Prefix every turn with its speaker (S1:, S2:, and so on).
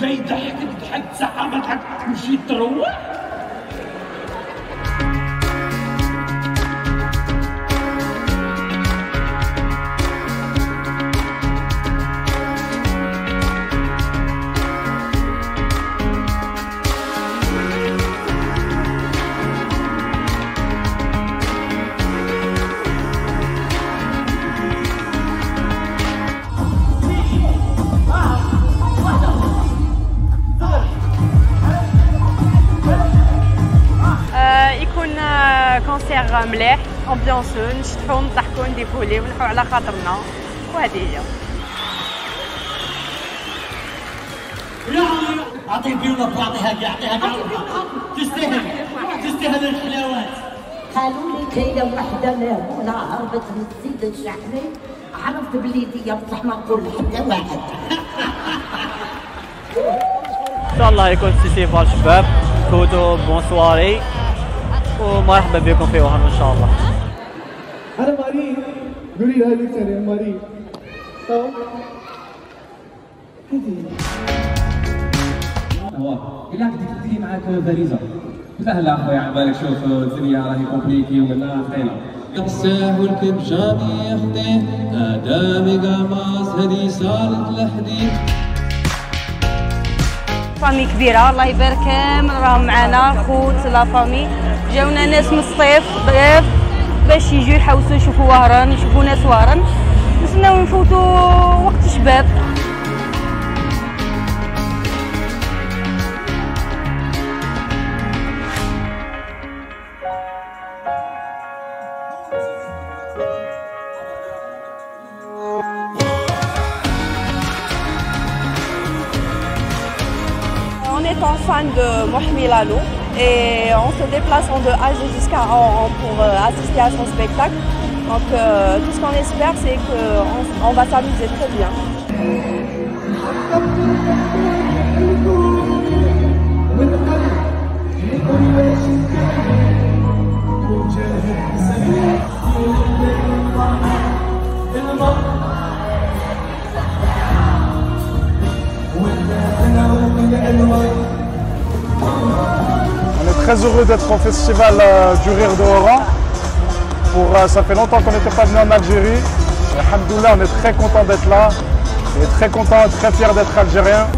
S1: جاي ضحكك ضحك ساعة ما ضحك تمشي تروح؟
S2: concert مليح ambiance و نشطحو نضحكو ن défouler ونحو على خاطرنا. وهذه هي.
S1: اعطيه بيونا اعطيها كاع اعطيها كاع تستاهل. تستاهل الحلاوات.
S3: قالوا لي كاينة وحدة لا هربت من السيد الشحني عرفت بلي دي بصح ما نقول حتى واحد
S4: ان شاء الله يكون festival شباب. كودو بون سواري ومرحبا بكم في وهران إن شاء الله.
S5: أنا ماري قولي لها ماري. طب
S6: هو الا بدك تدي معاك فريزة. سهله اخويا على بالك شوف الدنيا راهي كومبليكي ولا ثقيله
S7: يقساه الكرشان يخطيه آدم قاماس هدي سالت الحديد
S2: فامي كبيرة. الله يبارك. كامل راهم معنا خوت لا فامي. جاونا ناس من الصيف ضيف باش يجوا يحوسوا يشوفوا وهران يشوفوا ناس وهران. نتمناو نفوتوا وقت شباب étant fan de Mohamed Lalo et en se déplaçant de Alger jusqu'à Oran pour euh, assister à son spectacle. Donc euh, tout ce qu'on espère c'est qu'on on va s'amuser très bien.
S5: Très heureux d'être au festival euh, du rire de Oran. Pour, euh, ça fait longtemps qu'on n'était pas venu en Algérie. Alhamdoulilah, on est très content d'être là. Et très content, très fier d'être algérien.